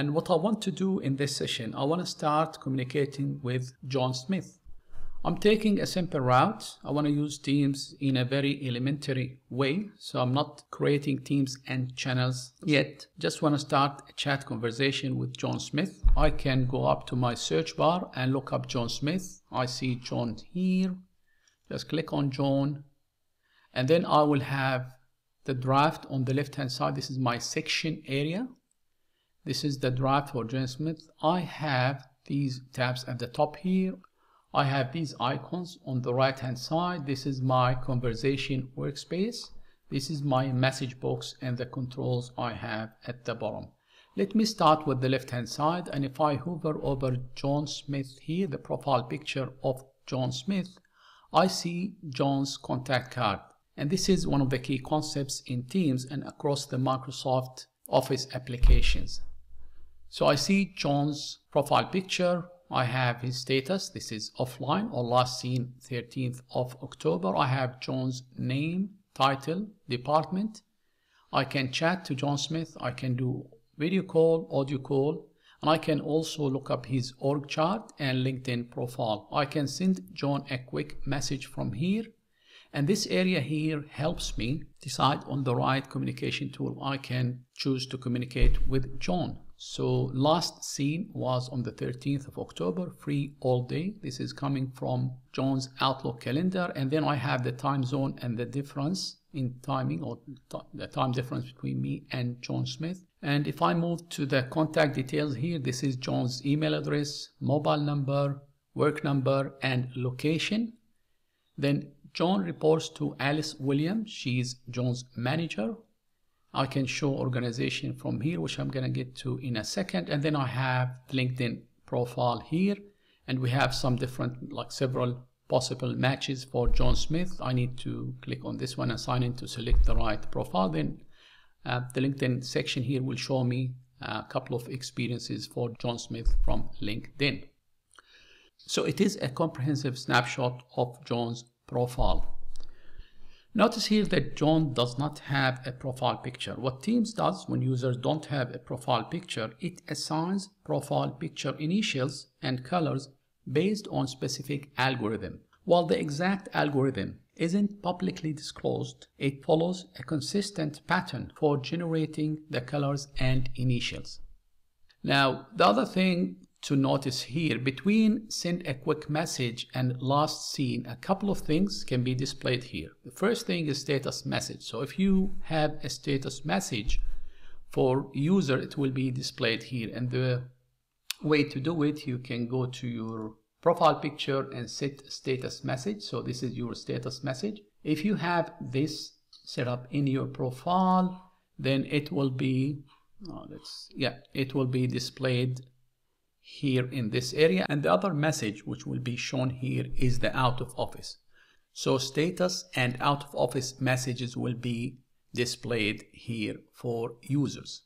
And what I want to do in this session, I want to start communicating with John Smith. I'm taking a simple route. I want to use Teams in a very elementary way. So I'm not creating Teams and channels yet. Just want to start a chat conversation with John Smith. I can go up to my search bar and look up John Smith. I see John here. Just click on John. And then I will have the draft on the left hand side. This is my section area. This is the draft for John Smith. I have these tabs at the top here I have these icons on the right hand side. This is my conversation workspace. This is my message box and the controls I have at the bottom. Let me start with the left hand side and if I hover over John Smith here, the profile picture of John Smith, I see John's contact card. And this is one of the key concepts in Teams and across the Microsoft Office applications. So I see John's profile picture, I have his status. This is offline or last seen 13th of October. I have John's name, title, department. I can chat to John Smith. I can do video call, audio call, and I can also look up his org chart and LinkedIn profile. I can send John a quick message from here. And this area here helps me decide on the right communication tool I can choose to communicate with John. So last seen was on the 13th of October, free all day. This is coming from John's Outlook calendar. And then I have the time zone and the difference in timing or the time difference between me and John Smith. And if I move to the contact details here, this is John's email address, mobile number, work number, and location. Then John reports to Alice Williams. She's John's manager. I can show organization from here, which I'm going to get to in a second. And then I have LinkedIn profile here. And we have some different, like several possible matches for John Smith. I need to click on this one and sign in to select the right profile. Then uh, the LinkedIn section here will show me a couple of experiences for John Smith from LinkedIn. So it is a comprehensive snapshot of John's profile. Notice here that John does not have a profile picture. What Teams does when users don't have a profile picture, it assigns profile picture initials and colors based on specific algorithm. While the exact algorithm isn't publicly disclosed, it follows a consistent pattern for generating the colors and initials. Now, the other thing to notice here between send a quick message and last seen a couple of things can be displayed here. The first thing is status message. So if you have a status message for user it will be displayed here. And the way to do it you can go to your profile picture and set status message. So this is your status message. If you have this set up in your profile then it will be oh, let's yeah it will be displayed here in this area. And the other message which will be shown here is the out of office. So status and out of office messages will be displayed here for users.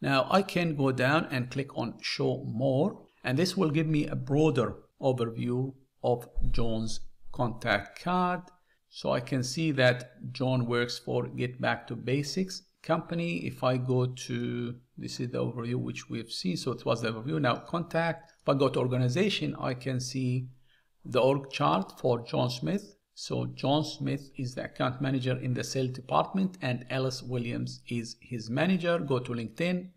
Now I can go down and click on show more and this will give me a broader overview of John's contact card. So I can see that John works for Get Back to Basics company. If I go to this is the overview which we've seen. So it was the overview. Now contact if I go to organization I can see the org chart for John Smith. So John Smith is the account manager in the sales department and Alice Williams is his manager. Go to LinkedIn.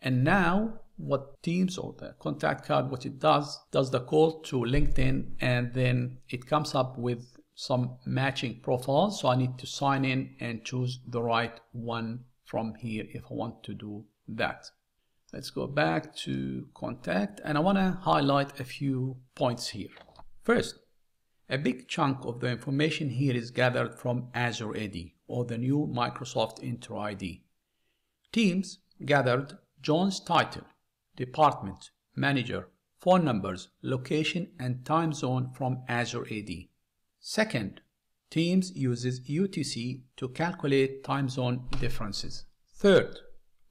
And now what Teams or the contact card what it does does the call to LinkedIn and then it comes up with some matching profiles. So I need to sign in and choose the right one from here if I want to do that. Let's go back to contact and I want to highlight a few points here. First, a big chunk of the information here is gathered from Azure AD or the new Microsoft Entra ID. Teams gathered John's title, department, manager, phone numbers, location, and time zone from Azure AD. Second, Teams uses UTC to calculate time zone differences. Third,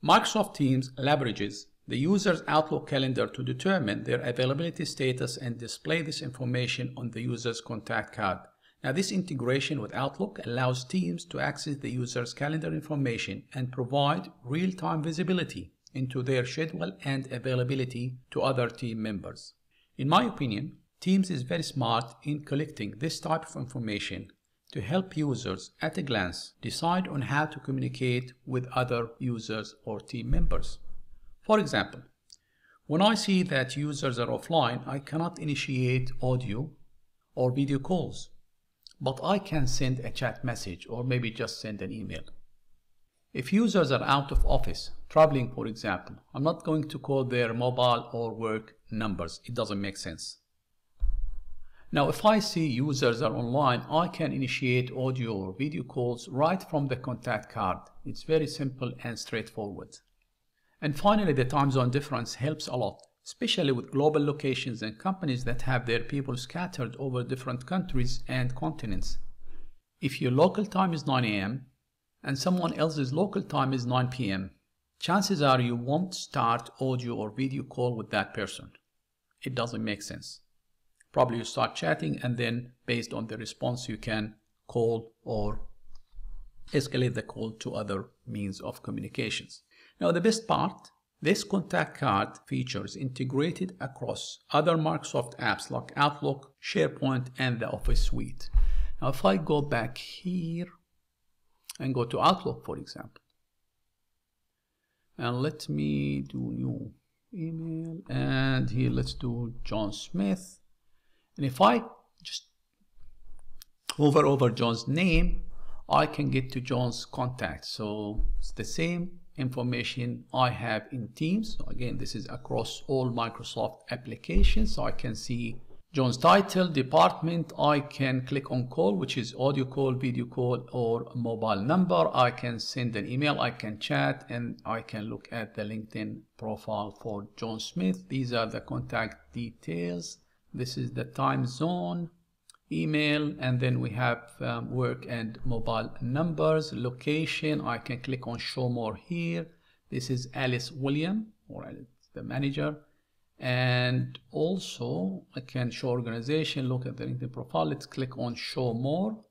Microsoft Teams leverages the user's Outlook calendar to determine their availability status and display this information on the user's contact card. Now this integration with Outlook allows Teams to access the user's calendar information and provide real-time visibility into their schedule and availability to other team members. In my opinion, Teams is very smart in collecting this type of information to help users at a glance decide on how to communicate with other users or team members. For example, when I see that users are offline, I cannot initiate audio or video calls, but I can send a chat message or maybe just send an email. If users are out of office, traveling for example, I'm not going to call their mobile or work numbers. It doesn't make sense. Now, if I see users are online, I can initiate audio or video calls right from the contact card. It's very simple and straightforward. And finally, the time zone difference helps a lot, especially with global locations and companies that have their people scattered over different countries and continents. If your local time is 9 a.m. and someone else's local time is 9 p.m., chances are you won't start audio or video call with that person. It doesn't make sense. Probably you start chatting and then based on the response you can call or escalate the call to other means of communications. Now the best part, this contact card features integrated across other Microsoft apps like Outlook, SharePoint, and the Office suite. Now if I go back here and go to Outlook, for example, and let me do new email, and here let's do John Smith. And if I just hover over John's name, I can get to John's contact. So it's the same information I have in Teams. So again, this is across all Microsoft applications. So I can see John's title, department. I can click on call, which is audio call, video call, or mobile number. I can send an email, I can chat, and I can look at the LinkedIn profile for John Smith. These are the contact details. This is the time zone email and then we have um, work and mobile numbers location. I can click on show more here. This is alice william or the manager. And also i can show organization look at the linkedin profile. Let's click on show more.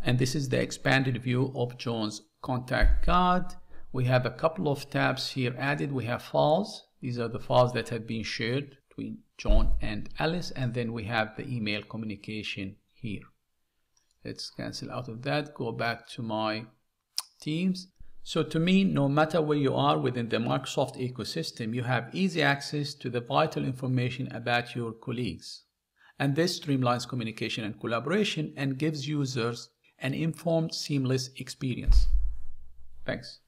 And this is the expanded view of john's contact card. We have a couple of tabs here added. We have files. These are the files that have been shared between John and Alice and then we have the email communication here. Let's cancel out of that go back to my teams. So to me no matter where you are within the Microsoft ecosystem you have easy access to the vital information about your colleagues. And this streamlines communication and collaboration and gives users an informed seamless experience. Thanks